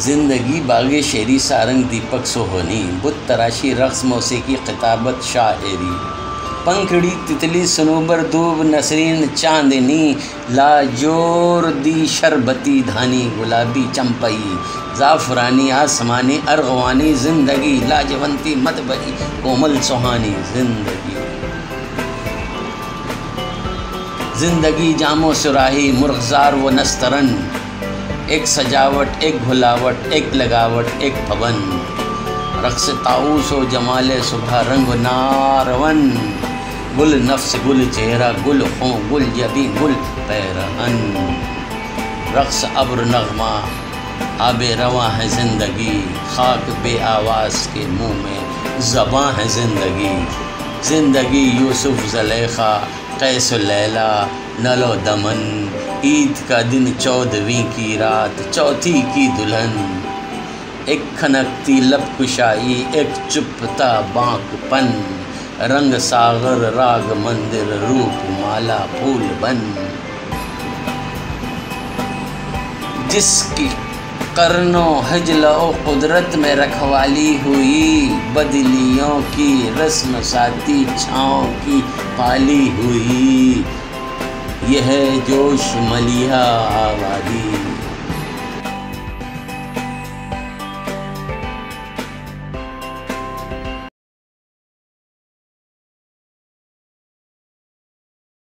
ज़िंदगी बाग शेरी सारंग दीपक सोहनी, बुत तराशी रक्स मौसीकी खिताबत शायरी पंखड़ी तितली सनूबर दूब नसरीन चांदनी, लाजोर दी शरबती धानी, गुलाबी चंपई। ज़ाफ़रानी आसमानी, अरगवानी, ज़िंदगी लाजवंती मतबरी, कोमल सुहानी ज़िंदगी। ज़िंदगी जामो सुराही, मुर्गजार व नस्तरन। एक सजावट, एक भुलावट, एक लगावट, एक पवन। रक्स ताऊस व जमाल सुबह रंग नारवन। गुल नफ्स, गुल चेहरा, गुल हों, गुल जबी गुल पैरहन। रक्स अब्र नगमा, आब रवा है ज़िंदगी। खाक बे आवाज़ के मुँह में ज़बाँ है ज़िंदगी। ज़िंदगी यूसुफ जलेखा कैस लैला नलो दमन। ईद का दिन चौदहवीं की रात, चौथी की दुल्हन। एक खनकती लब कुशाई एक चुपता बांकपन। रंग सागर, राग मंदिर, रूप माला, फूल बन। जिसकी करनो हजलो कुदरत में रखवाली हुई। बदलियों की, रस्म साती छाँव की पाली हुई। यह जोश मलिया आबादी